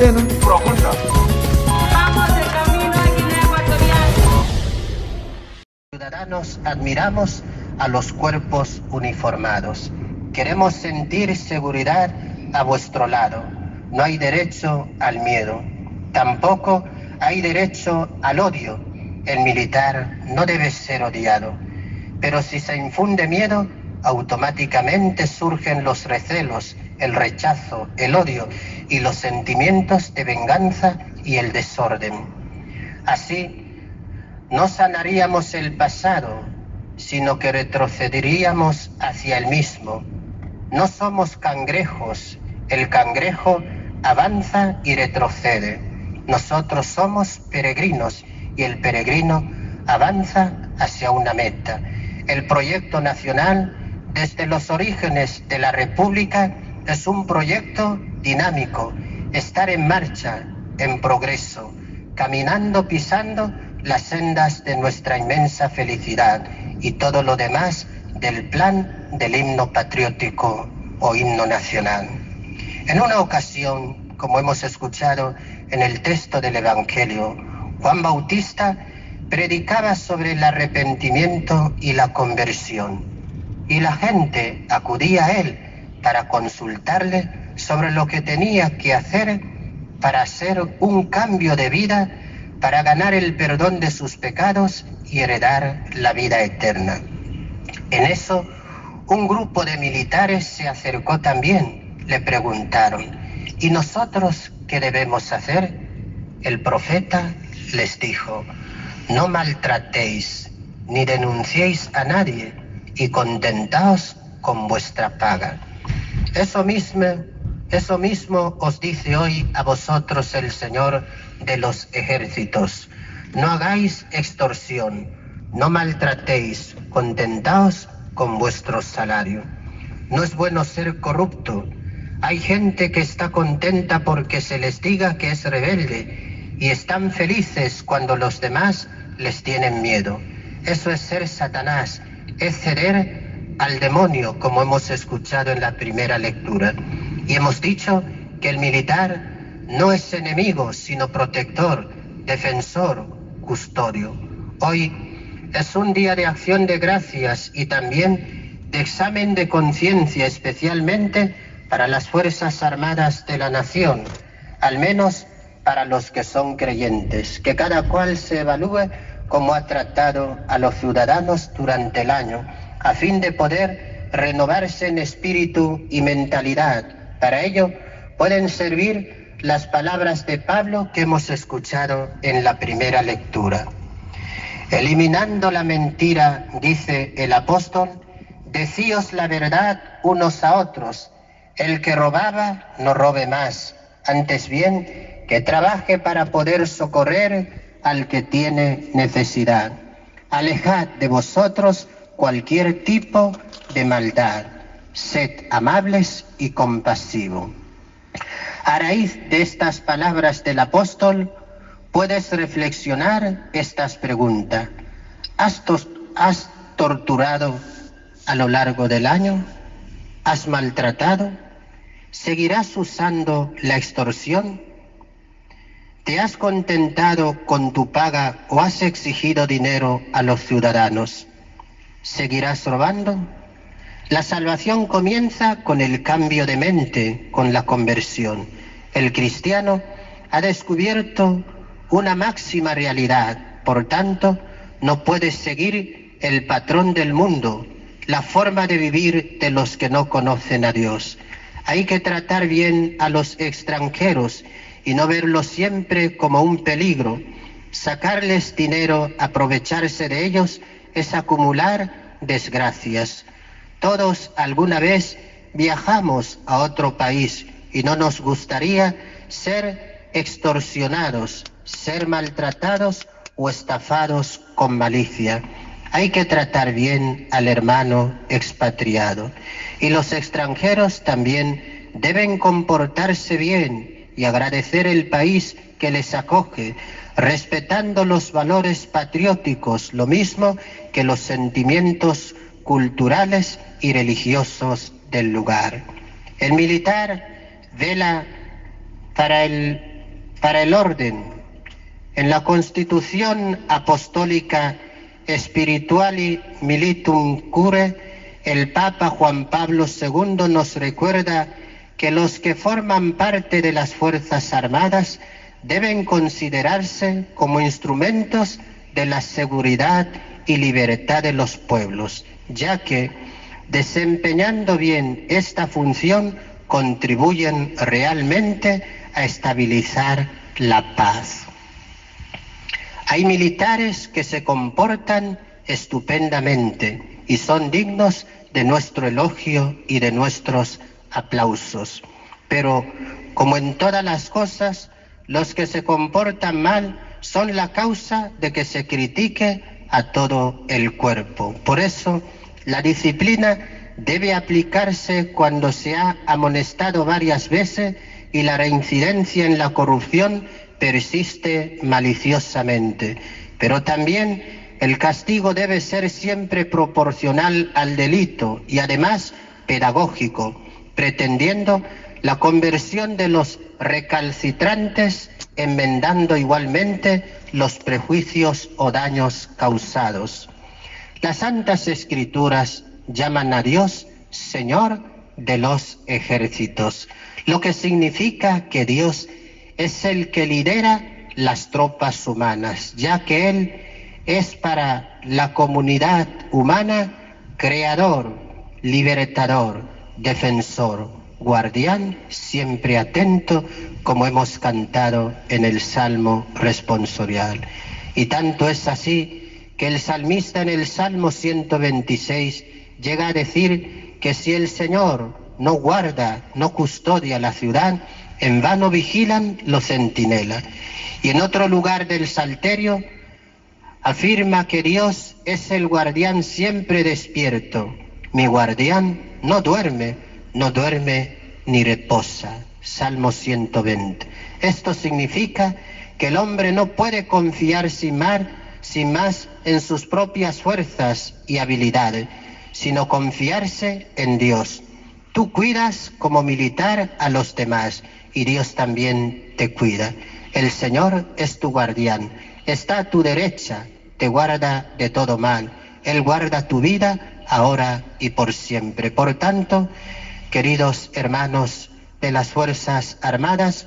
Profunda. Vamos de camino a Guinea Ecuatorial. Ciudadanos admiramos a los cuerpos uniformados. Queremos sentir seguridad a vuestro lado. No hay derecho al miedo. Tampoco hay derecho al odio. El militar no debe ser odiado. Pero si se infunde miedo, automáticamente surgen los recelos, el rechazo, el odio y los sentimientos de venganza y el desorden. Así, no sanaríamos el pasado, sino que retrocederíamos hacia el mismo. No somos cangrejos, el cangrejo avanza y retrocede. Nosotros somos peregrinos y el peregrino avanza hacia una meta. El proyecto nacional, desde los orígenes de la República, es un proyecto dinámico, estar en marcha, en progreso, caminando, pisando las sendas de nuestra inmensa felicidad y todo lo demás del plan del himno patriótico o himno nacional. En una ocasión, como hemos escuchado en el texto del Evangelio, Juan Bautista predicaba sobre el arrepentimiento y la conversión y la gente acudía a él para consultarle sobre lo que tenía que hacer para hacer un cambio de vida, para ganar el perdón de sus pecados y heredar la vida eterna. En eso, un grupo de militares se acercó también, le preguntaron, ¿y nosotros qué debemos hacer? El profeta les dijo, no maltratéis ni denunciéis a nadie y contentaos con vuestra paga. Eso mismo, eso mismo os dice hoy a vosotros el Señor de los ejércitos. No hagáis extorsión, no maltratéis, contentaos con vuestro salario. No es bueno ser corrupto. Hay gente que está contenta porque se les diga que es rebelde y están felices cuando los demás les tienen miedo. Eso es ser Satanás, es ceder al demonio, como hemos escuchado en la primera lectura. Y hemos dicho que el militar no es enemigo, sino protector, defensor, custodio. Hoy es un día de acción de gracias y también de examen de conciencia, especialmente para las Fuerzas Armadas de la Nación, al menos para los que son creyentes, que cada cual se evalúe cómo ha tratado a los ciudadanos durante el año a fin de poder renovarse en espíritu y mentalidad. Para ello pueden servir las palabras de Pablo que hemos escuchado en la primera lectura. Eliminando la mentira, dice el apóstol, decíos la verdad unos a otros. El que robaba no robe más, antes bien que trabaje para poder socorrer al que tiene necesidad. Alejad de vosotros cualquier tipo de maldad. Sed amables y compasivos. A raíz de estas palabras del apóstol, puedes reflexionar estas preguntas. ¿Has, ¿Has, torturado a lo largo del año? ¿Has maltratado? ¿Seguirás usando la extorsión? ¿Te has contentado con tu paga o has exigido dinero a los ciudadanos? ¿Seguirás robando? La salvación comienza con el cambio de mente, con la conversión. El cristiano ha descubierto una máxima realidad, por tanto, no puede seguir el patrón del mundo, la forma de vivir de los que no conocen a Dios. Hay que tratar bien a los extranjeros y no verlos siempre como un peligro. Sacarles dinero, aprovecharse de ellos es acumular desgracias. Todos alguna vez viajamos a otro país y no nos gustaría ser extorsionados, ser maltratados o estafados con malicia. Hay que tratar bien al hermano expatriado. Y los extranjeros también deben comportarse bien y agradecer el país que les acoge, respetando los valores patrióticos, lo mismo que los sentimientos culturales y religiosos del lugar. El militar vela para el para el orden. En la Constitución Apostólica Spirituali Militum Cure, el Papa Juan Pablo II nos recuerda que los que forman parte de las Fuerzas Armadas deben considerarse como instrumentos de la seguridad y libertad de los pueblos, ya que desempeñando bien esta función contribuyen realmente a estabilizar la paz. Hay militares que se comportan estupendamente y son dignos de nuestro elogio y de nuestros aplausos. Pero, como en todas las cosas, los que se comportan mal son la causa de que se critique a todo el cuerpo. Por eso, la disciplina debe aplicarse cuando se ha amonestado varias veces y la reincidencia en la corrupción persiste maliciosamente. Pero también el castigo debe ser siempre proporcional al delito y además pedagógico, pretendiendo la conversión de los recalcitrantes, enmendando igualmente los prejuicios o daños causados. Las Santas Escrituras llaman a Dios Señor de los ejércitos, lo que significa que Dios es el que lidera las tropas humanas, ya que Él es para la comunidad humana creador, libertador, defensor, guardián, siempre atento, como hemos cantado en el Salmo responsorial. Y tanto es así que el salmista en el Salmo 126 llega a decir que si el Señor no guarda, no custodia la ciudad, en vano vigilan los centinelas. Y en otro lugar del Salterio afirma que Dios es el guardián siempre despierto. Mi guardián no duerme, no duerme ni reposa. Salmo 120. Esto significa que el hombre no puede confiar sin más, sin más en sus propias fuerzas y habilidades, sino confiarse en Dios. Tú cuidas como militar a los demás y Dios también te cuida. El Señor es tu guardián, está a tu derecha, te guarda de todo mal. Él guarda tu vida ahora y por siempre. Por tanto, queridos hermanos de las Fuerzas Armadas,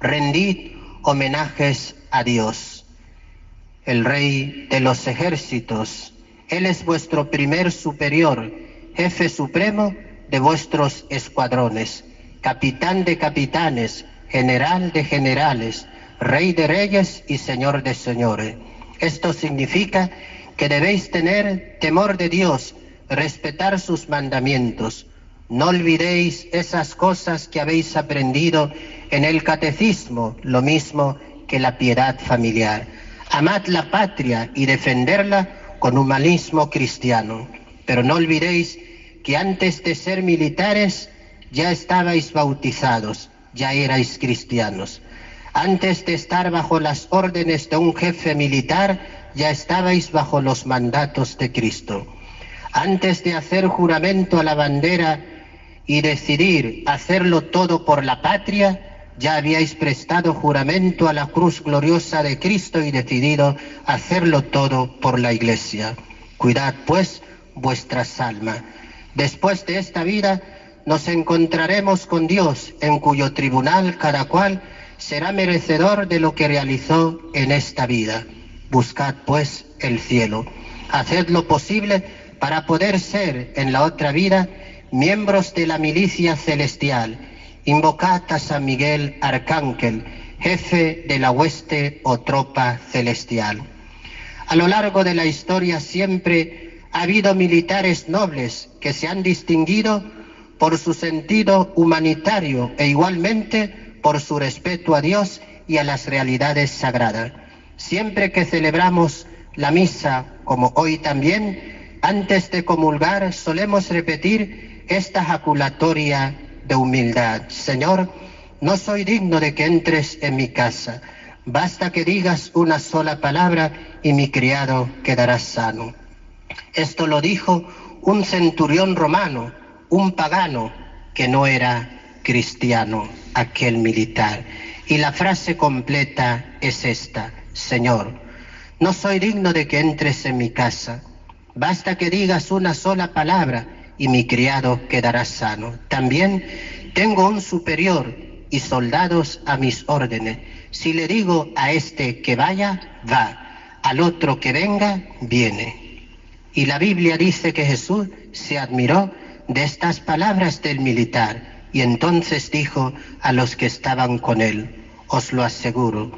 rendid homenajes a Dios, el Rey de los ejércitos. Él es vuestro primer superior, jefe supremo de vuestros escuadrones, capitán de capitanes, general de generales, rey de reyes y señor de señores. Esto significa que debéis tener temor de Dios, respetar sus mandamientos. No olvidéis esas cosas que habéis aprendido en el catecismo, lo mismo que la piedad familiar. Amad la patria y defenderla con humanismo cristiano. Pero no olvidéis que antes de ser militares ya estabais bautizados, ya erais cristianos. Antes de estar bajo las órdenes de un jefe militar, ya estabais bajo los mandatos de Cristo. Antes de hacer juramento a la bandera y decidir hacerlo todo por la patria, ya habíais prestado juramento a la cruz gloriosa de Cristo y decidido hacerlo todo por la Iglesia. Cuidad, pues, vuestras almas. Después de esta vida nos encontraremos con Dios, en cuyo tribunal cada cual será merecedor de lo que realizó en esta vida. Buscad, pues, el cielo. Haced lo posible para poder ser en la otra vida miembros de la milicia celestial. Invocad a San Miguel Arcángel, jefe de la hueste o tropa celestial. A lo largo de la historia siempre ha habido militares nobles que se han distinguido por su sentido humanitario e igualmente por su respeto a Dios y a las realidades sagradas. Siempre que celebramos la misa, como hoy también, antes de comulgar solemos repetir esta jaculatoria de humildad. Señor, no soy digno de que entres en mi casa. Basta que digas una sola palabra y mi criado quedará sano. Esto lo dijo un centurión romano, un pagano que no era cristiano, aquel militar. Y la frase completa es esta, Señor, no soy digno de que entres en mi casa, basta que digas una sola palabra y mi criado quedará sano. También tengo un superior y soldados a mis órdenes. Si le digo a este que vaya, va, al otro que venga, viene. Y la Biblia dice que Jesús se admiró de estas palabras del militar y entonces dijo a los que estaban con él, os lo aseguro,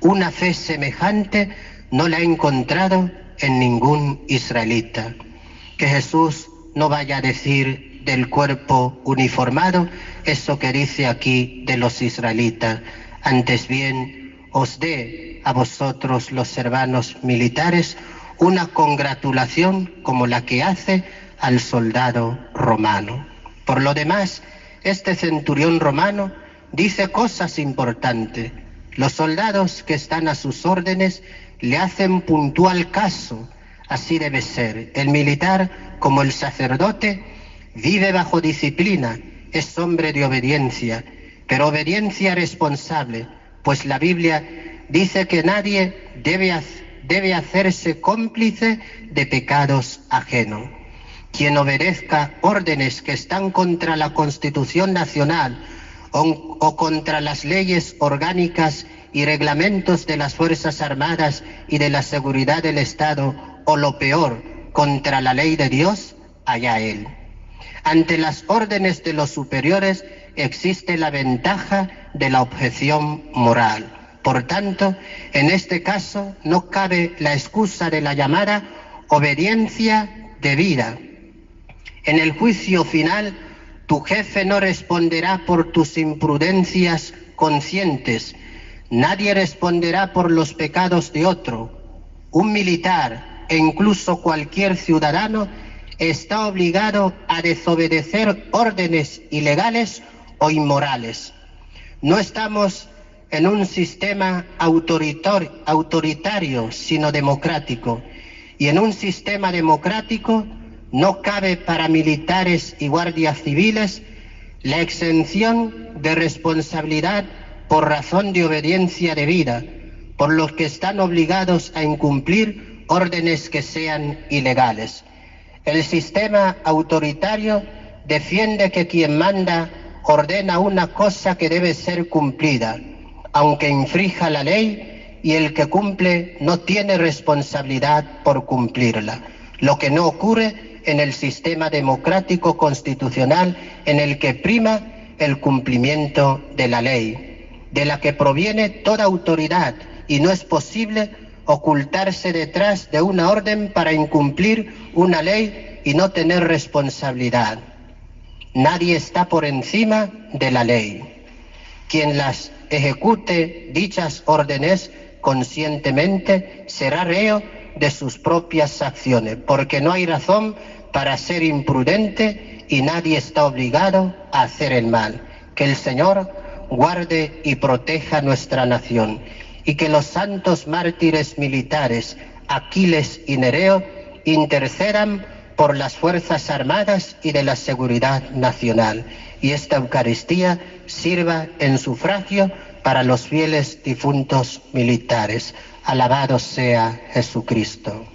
una fe semejante no la he encontrado en ningún israelita. Que Jesús no vaya a decir del cuerpo uniformado eso que dice aquí de los israelitas. Antes bien, os dé a vosotros los hermanos militares una congratulación como la que hace al soldado romano. Por lo demás, este centurión romano dice cosas importantes. Los soldados que están a sus órdenes le hacen puntual caso. Así debe ser. El militar, como el sacerdote, vive bajo disciplina, es hombre de obediencia, pero obediencia responsable, pues la Biblia dice que nadie debe, debe hacerse cómplice de pecados ajenos. Quien obedezca órdenes que están contra la Constitución Nacional o, o contra las leyes orgánicas y reglamentos de las Fuerzas Armadas y de la seguridad del Estado, o lo peor, contra la ley de Dios, allá él. Ante las órdenes de los superiores existe la ventaja de la objeción moral. Por tanto, en este caso no cabe la excusa de la llamada obediencia debida. En el juicio final, tu jefe no responderá por tus imprudencias conscientes, Nadie responderá por los pecados de otro. Un militar e incluso cualquier ciudadano está obligado a desobedecer órdenes ilegales o inmorales. No estamos en un sistema autoritario, sino democrático. Y en un sistema democrático no cabe para militares y guardias civiles la exención de responsabilidad por razón de obediencia debida, por los que están obligados a incumplir órdenes que sean ilegales. El sistema autoritario defiende que quien manda ordena una cosa que debe ser cumplida, aunque infrija la ley y el que cumple no tiene responsabilidad por cumplirla, lo que no ocurre en el sistema democrático constitucional en el que prima el cumplimiento de la ley de la que proviene toda autoridad y no es posible ocultarse detrás de una orden para incumplir una ley y no tener responsabilidad. Nadie está por encima de la ley. Quien las ejecute dichas órdenes conscientemente será reo de sus propias acciones, porque no hay razón para ser imprudente y nadie está obligado a hacer el mal. Que el Señor guarde y proteja nuestra nación y que los santos mártires militares Aquiles y Nereo intercedan por las Fuerzas Armadas y de la Seguridad Nacional y esta Eucaristía sirva en sufragio para los fieles difuntos militares. Alabado sea Jesucristo.